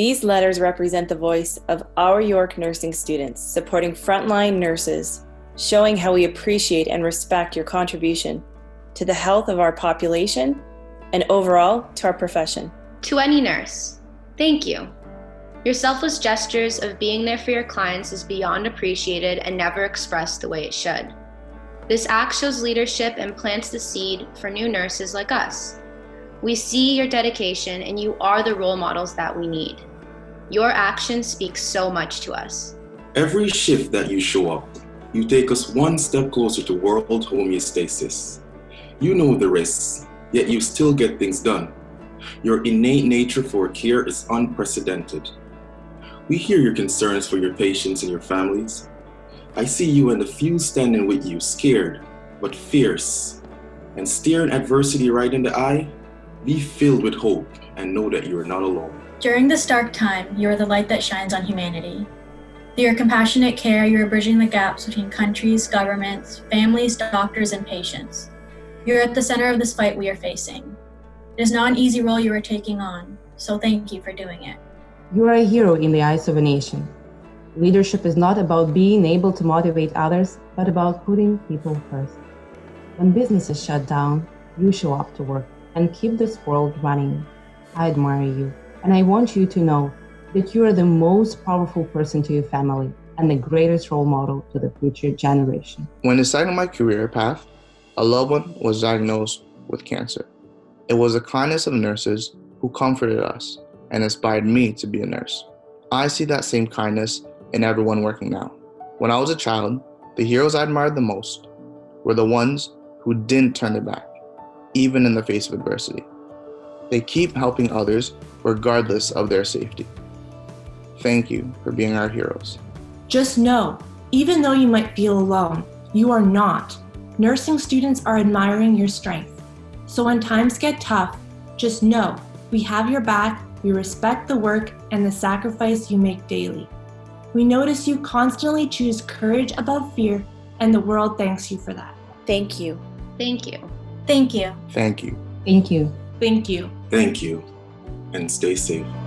These letters represent the voice of our York nursing students supporting frontline nurses, showing how we appreciate and respect your contribution to the health of our population and overall to our profession. To any nurse, thank you. Your selfless gestures of being there for your clients is beyond appreciated and never expressed the way it should. This act shows leadership and plants the seed for new nurses like us. We see your dedication, and you are the role models that we need. Your action speaks so much to us. Every shift that you show up, you take us one step closer to world homeostasis. You know the risks, yet you still get things done. Your innate nature for care is unprecedented. We hear your concerns for your patients and your families. I see you and the few standing with you, scared but fierce. And staring adversity right in the eye, be filled with hope and know that you are not alone. During this dark time, you are the light that shines on humanity. Through your compassionate care, you are bridging the gaps between countries, governments, families, doctors, and patients. You are at the center of this fight we are facing. It is not an easy role you are taking on, so thank you for doing it. You are a hero in the eyes of a nation. Leadership is not about being able to motivate others, but about putting people first. When businesses shut down, you show up to work and keep this world running. I admire you, and I want you to know that you are the most powerful person to your family and the greatest role model to the future generation. When deciding my career path, a loved one was diagnosed with cancer. It was the kindness of nurses who comforted us and inspired me to be a nurse. I see that same kindness in everyone working now. When I was a child, the heroes I admired the most were the ones who didn't turn their back, even in the face of adversity. They keep helping others regardless of their safety. Thank you for being our heroes. Just know, even though you might feel alone, you are not. Nursing students are admiring your strength. So when times get tough, just know we have your back, we respect the work and the sacrifice you make daily. We notice you constantly choose courage above fear, and the world thanks you for that. Thank you. Thank you. Thank you. Thank you. Thank you. Thank you. Thank you, and stay safe.